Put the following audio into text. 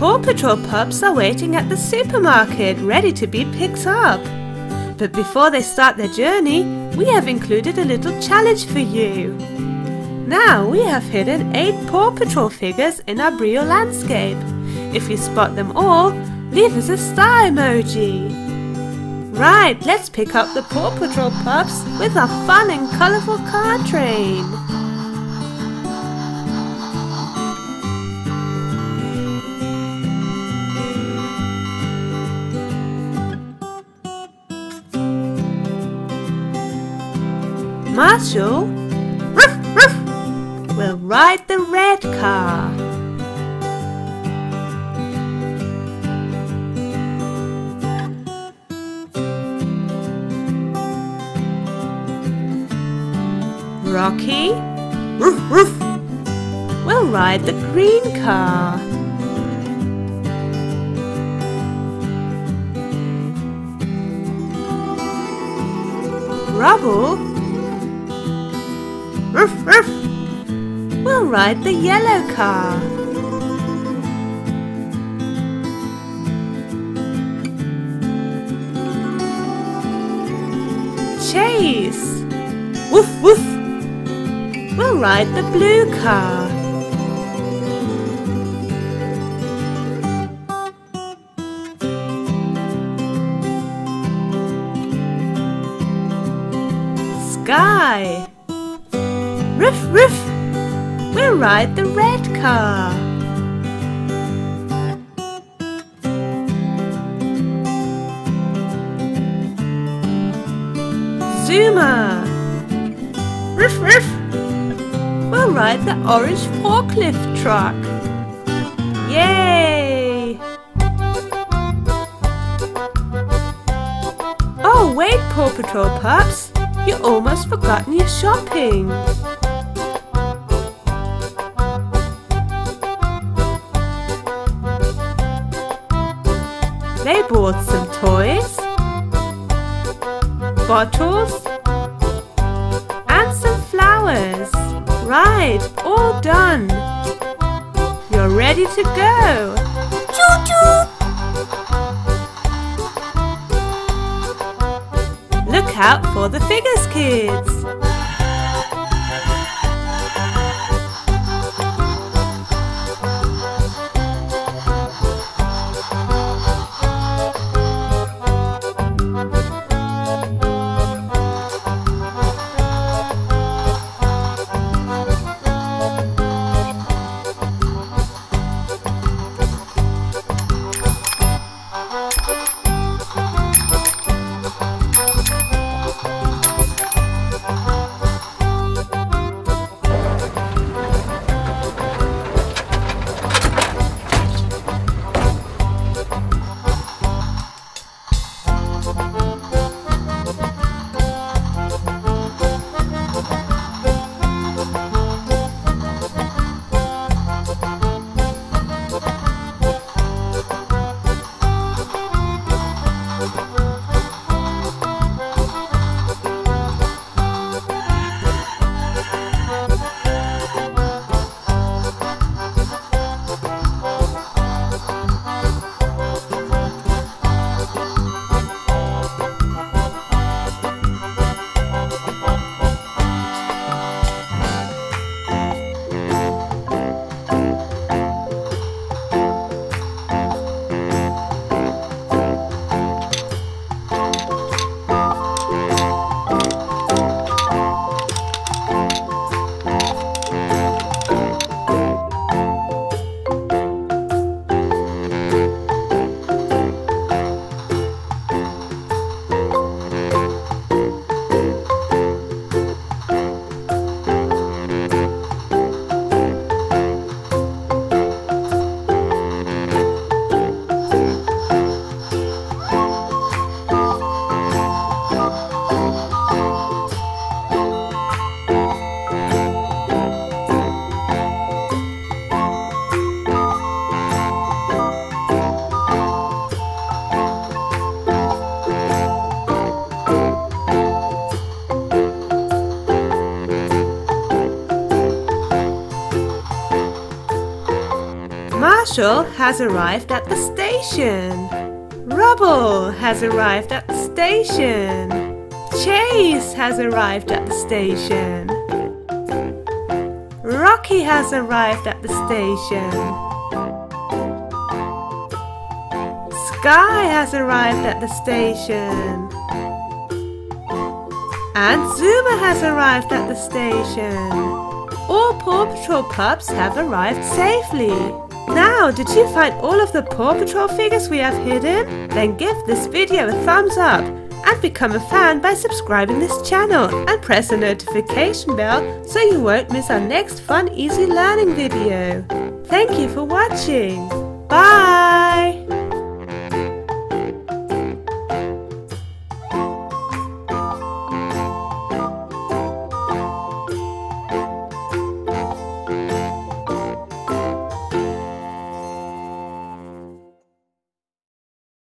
Paw Patrol pups are waiting at the supermarket ready to be picked up. But before they start their journey, we have included a little challenge for you. Now we have hidden 8 Paw Patrol figures in our Brio landscape. If you spot them all, leave us a star emoji. Right, let's pick up the Paw Patrol pups with our fun and colourful car train. Marshall? Ruff, ruff, will ride the red car. Rocky? Will ride the green car. Rubble Ruff, ruff. We'll ride the yellow car. Chase. Woof, woof. We'll ride the blue car. Skye. Riff, riff! We'll ride the red car. Zuma! Riff, riff! We'll ride the orange forklift truck. Yay! Oh, wait, Paw Patrol pups! You almost forgotten your shopping. They bought some toys, bottles, and some flowers. Right, all done. You're ready to go. Choo-choo! Look out for the figures, kids. Marshall has arrived at the station. Rubble has arrived at the station. Chase has arrived at the station. Rocky has arrived at the station. Skye has arrived at the station. And Zuma has arrived at the station. All Paw Patrol pups have arrived safely. Now, did you find all of the Paw Patrol figures we have hidden? Then give this video a thumbs up and become a fan by subscribing this channel and press the notification bell so you won't miss our next fun easy learning video. Thank you for watching. Bye!